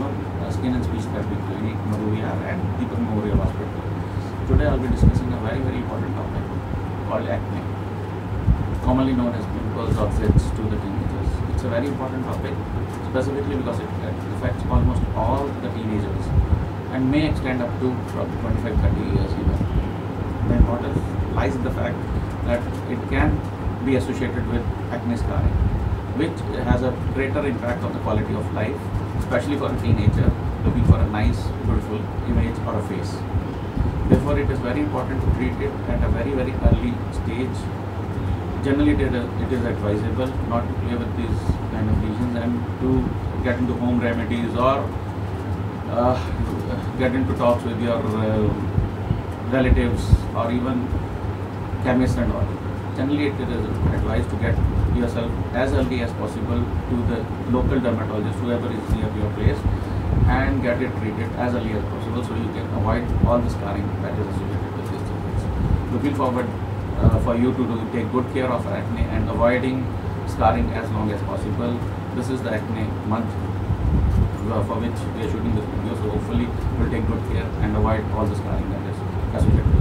know, uh, skin and speech therapy clinic, Maruya and Deepak Memorial Hospital. Today I'll be discussing a very, very important topic called acne, commonly known as pimples or zits to the teenagers. It's a very important topic, specifically because it affects almost all the teenagers and may extend up to 25-30 years even. The importance lies in the fact that it can be associated with acne scarring, which has a greater impact on the quality of life, especially for a teenager looking for a nice, beautiful image or a face. Therefore, it is very important to treat it at a very, very early stage. Generally, it is, advisable not to play with these kind of lesions and to get into home remedies or uh, get into talks with your uh, relatives or even chemists and all. Generally, it is advised to get yourself as early as possible to the local dermatologist, whoever is near your place, and get it treated as early as possible so you can avoid all the scarring that is associated with these diseases. Looking forward uh, for you to do, take good care of acne and avoiding scarring as long as possible. This is the acne month uh, for which we are shooting this video, so hopefully we'll take good care and avoid all the scarring that is associated